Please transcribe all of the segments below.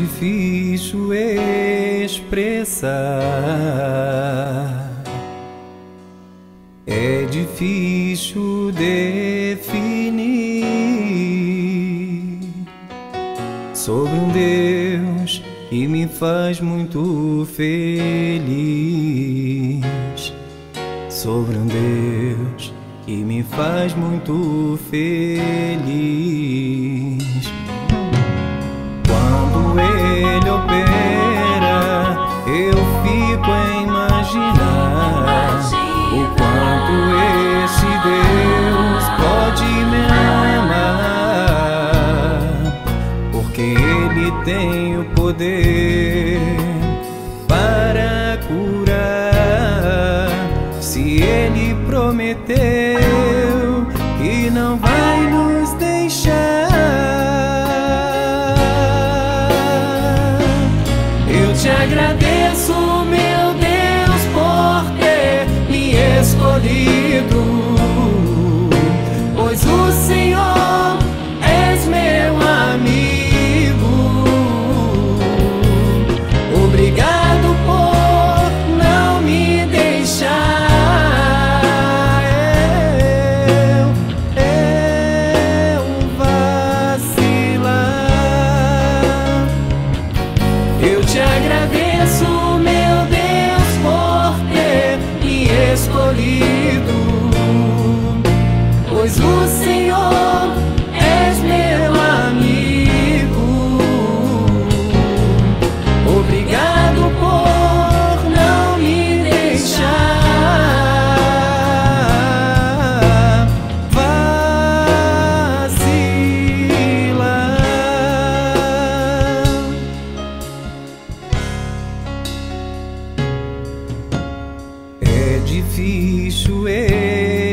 difícil expressar, é difícil definir sobre um Deus que me faz muito feliz, sobre um Deus que me faz muito feliz. Porque ele tem o poder para curar. Se ele prometeu que não vai nos deixar. Eu te agradeço, difícil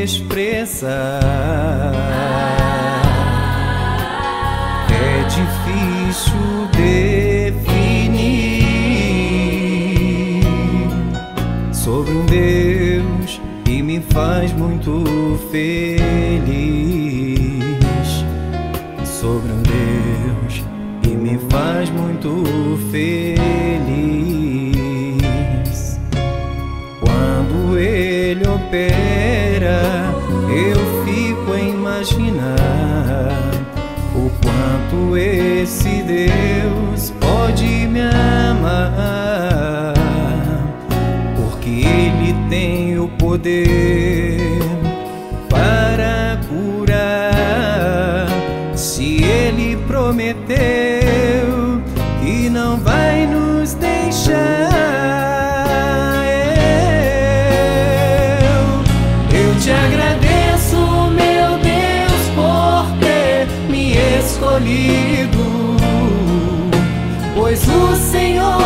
expressar, é difícil definir. Sobre um Deus que me faz muito feliz, sobre um Deus que me faz muito feliz. Poder para curar. Se ele prometeu que não vai nos deixar. Eu, eu te agradeço, meu Deus, por ter me escolhido, pois o Senhor